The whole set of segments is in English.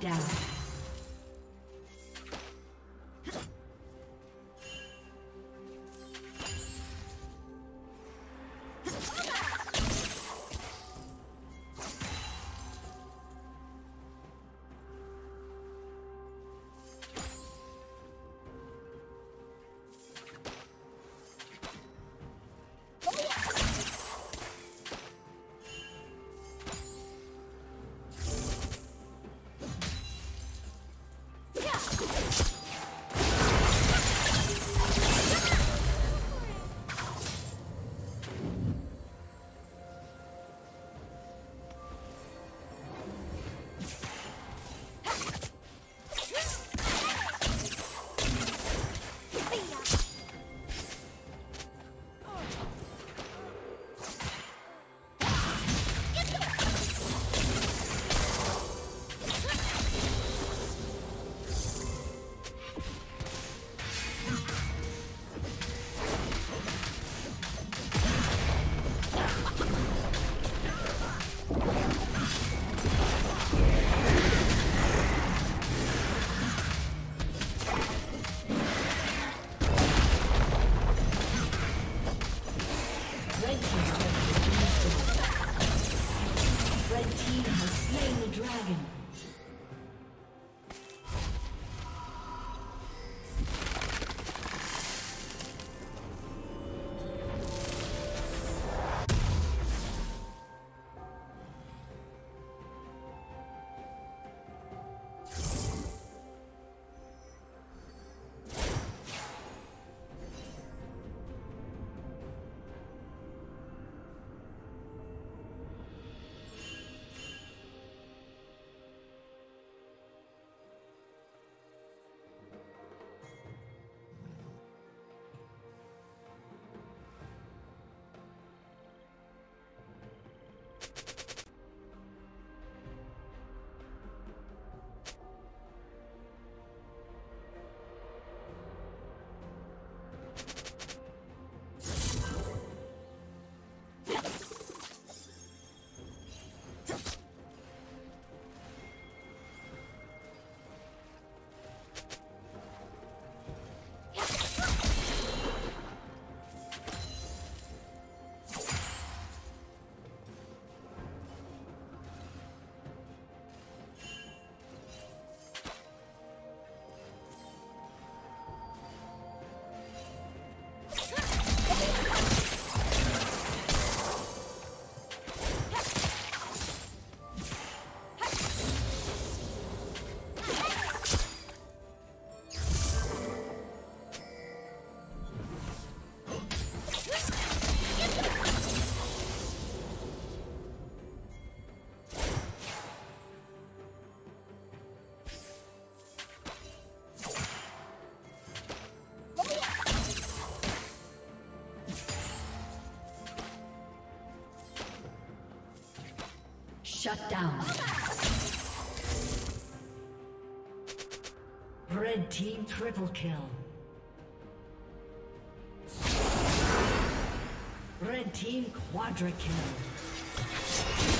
down. Shut down. Red team triple kill. Red team quadra kill.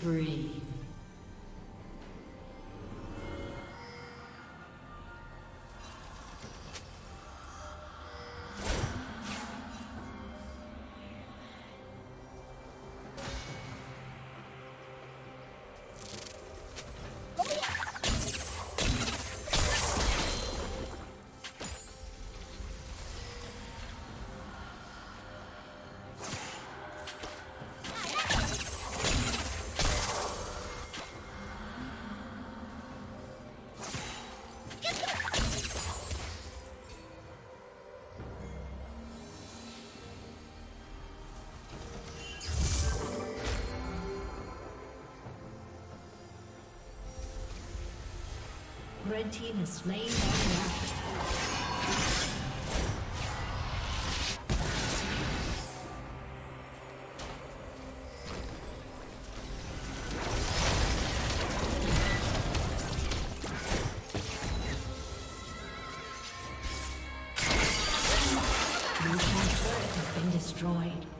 Spree. Red team has slain Blue team's turret has been destroyed.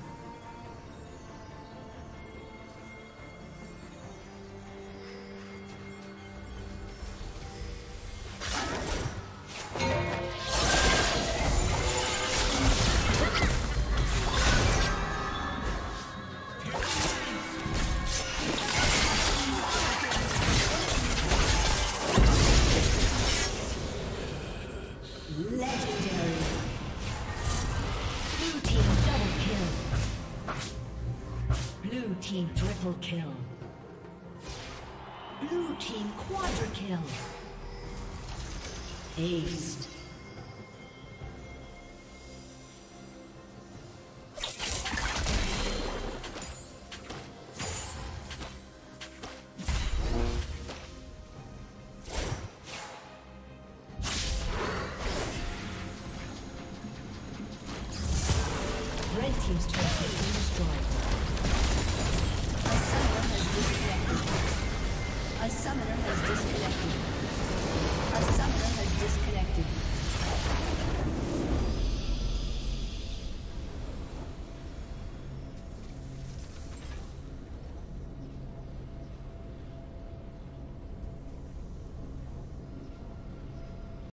Blue team triple kill. Blue team quadra kill. Aced.